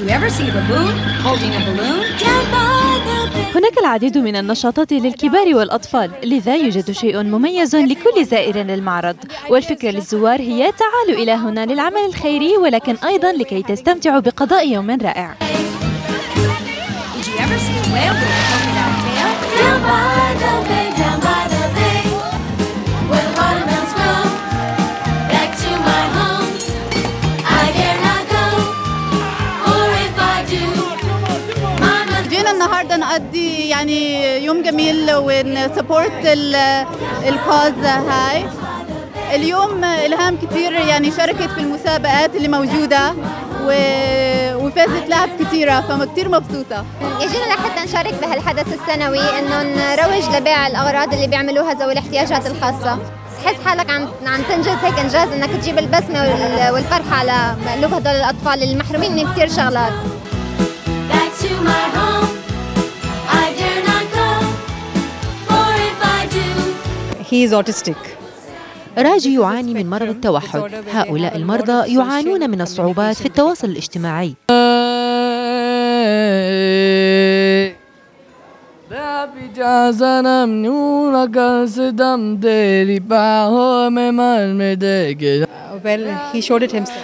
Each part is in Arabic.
Did you ever see a baboon holding a balloon? Down by the bay. هناك العديد من النشاطات للكبار والأطفال لذا يوجد شيء مميز لكل زائر للمعرض والفكرة للزوار هي تعالوا إلى هنا للعمل الخيري ولكن أيضا لكي تستمتعوا بقضاء يوم رائع النهارده نقضي يعني يوم جميل ونسبورت الكوز هاي. اليوم إلهام كتير يعني شاركت في المسابقات اللي موجودة و... وفازت لعب كتيرة فكتير مبسوطة. يجينا لحتى نشارك بهالحدث السنوي إنه نروج لبيع الأغراض اللي بيعملوها ذوي الاحتياجات الخاصة. تحس حالك عم عم تنجز هيك إنجاز إنك تجيب البسمة وال- والفرحه على قلوب هدول الأطفال اللي محرومين من كثير شغلات. راجي يعاني من مرض التوحد. هؤلاء المرضى يعانون من الصعوبات في التواصل الاجتماعي.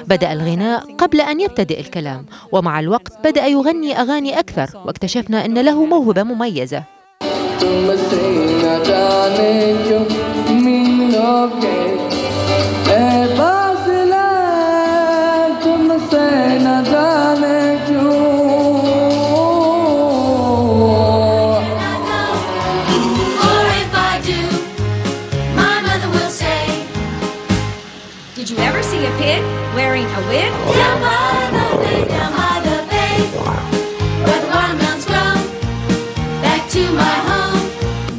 بدأ الغناء قبل أن يبتدئ الكلام ومع الوقت بدأ يغني أغاني أكثر واكتشفنا أن له موهبة مميزة. तुमसे न जाने क्यों मीलों के ए फासला तुमसे न जाने क्यों Or if I do, my mother will say, Did you ever see a pig wearing a wig? Down by the bay, down by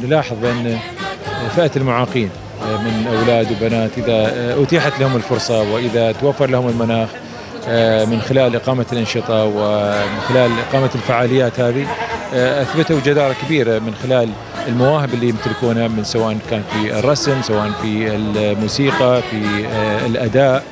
نلاحظ بأن فئة المعاقين من أولاد وبنات إذا أتيحت لهم الفرصة وإذا توفر لهم المناخ من خلال إقامة الأنشطة ومن خلال إقامة الفعاليات هذه أثبتوا جدارة كبيرة من خلال المواهب اللي يمتلكونها من سواء كان في الرسم سواء في الموسيقى في الأداء.